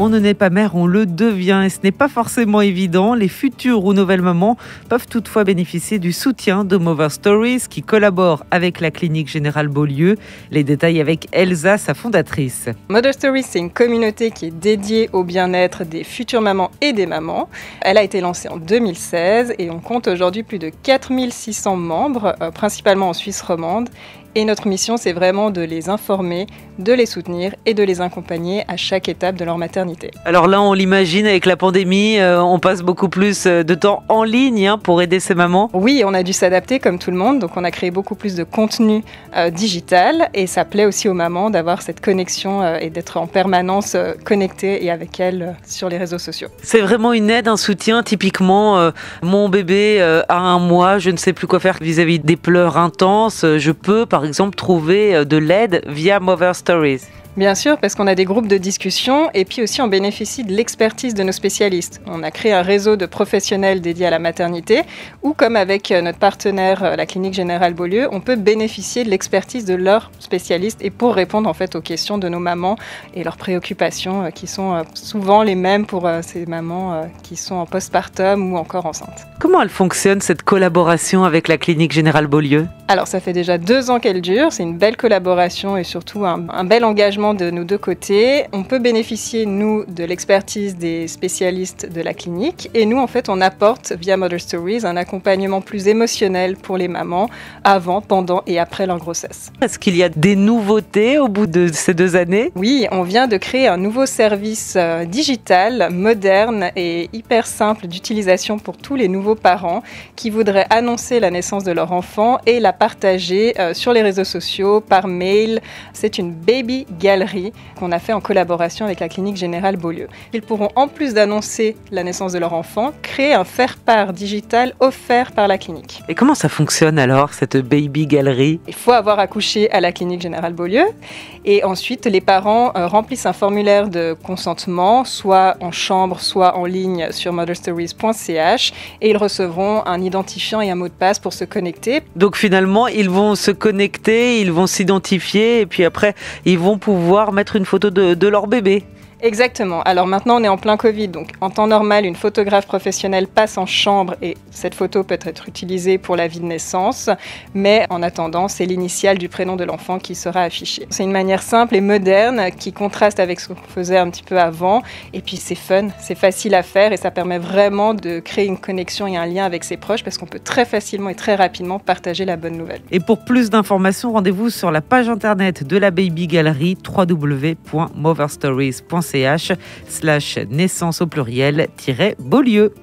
On ne naît pas mère, on le devient et ce n'est pas forcément évident. Les futures ou nouvelles mamans peuvent toutefois bénéficier du soutien de Mover Stories qui collabore avec la clinique générale Beaulieu. Les détails avec Elsa, sa fondatrice. Mother Stories, c'est une communauté qui est dédiée au bien-être des futures mamans et des mamans. Elle a été lancée en 2016 et on compte aujourd'hui plus de 4600 membres, euh, principalement en Suisse romande. Et notre mission, c'est vraiment de les informer, de les soutenir et de les accompagner à chaque étape de leur maternité. Alors là, on l'imagine, avec la pandémie, euh, on passe beaucoup plus euh, de temps en ligne hein, pour aider ces mamans. Oui, on a dû s'adapter comme tout le monde, donc on a créé beaucoup plus de contenu euh, digital et ça plaît aussi aux mamans d'avoir cette connexion et d'être en permanence connectées et avec elles sur les réseaux sociaux. C'est vraiment une aide, un soutien. Typiquement, mon bébé a un mois, je ne sais plus quoi faire vis-à-vis des pleurs intenses. Je peux, par exemple, trouver de l'aide via Mother Stories. Bien sûr, parce qu'on a des groupes de discussion et puis aussi on bénéficie de l'expertise de nos spécialistes. On a créé un réseau de professionnels dédiés à la maternité ou comme avec euh, notre partenaire euh, la clinique générale Beaulieu, on peut bénéficier de l'expertise de leurs spécialistes et pour répondre en fait aux questions de nos mamans et leurs préoccupations euh, qui sont souvent les mêmes pour ces mamans qui sont en postpartum ou encore enceintes. Comment elle fonctionne cette collaboration avec la clinique générale Beaulieu? Alors ça fait déjà deux ans qu'elle dure, c'est une belle collaboration et surtout un, un bel engagement de nos deux côtés. On peut bénéficier, nous, de l'expertise des spécialistes de la clinique. Et nous, en fait, on apporte, via Mother Stories, un accompagnement plus émotionnel pour les mamans avant, pendant et après leur grossesse. Est-ce qu'il y a des nouveautés au bout de ces deux années? Oui, on vient de créer un nouveau service euh, digital, moderne et hyper simple d'utilisation pour tous les nouveaux parents qui voudraient annoncer la naissance de leur enfant et la partager euh, sur les réseaux sociaux, par mail. C'est une baby qu'on a fait en collaboration avec la clinique générale Beaulieu. Ils pourront, en plus d'annoncer la naissance de leur enfant, créer un faire-part digital offert par la clinique. Et comment ça fonctionne alors, cette baby galerie? Il faut avoir accouché à la clinique générale Beaulieu. Et ensuite, les parents euh, remplissent un formulaire de consentement, soit en chambre, soit en ligne sur motherstories.ch. Et ils recevront un identifiant et un mot de passe pour se connecter. Donc finalement, ils vont se connecter, ils vont s'identifier, et puis après, ils vont pouvoir mettre une photo de leur bébé. Exactement. Alors maintenant, on est en plein Covid, donc en temps normal, une photographe professionnelle passe en chambre et cette photo peut être utilisée pour la vie de naissance, mais en attendant, c'est l'initiale du prénom de l'enfant qui sera affiché. C'est une manière simple et moderne qui contraste avec ce qu'on faisait un petit peu avant, et puis c'est fun, c'est facile à faire et ça permet vraiment de créer une connexion et un lien avec ses proches parce qu'on peut très facilement et très rapidement partager la bonne nouvelle. Et pour plus d'informations, rendez-vous sur la page internet de la Baby Gallery www.moverstories.com naissance au pluriel-beaulieu.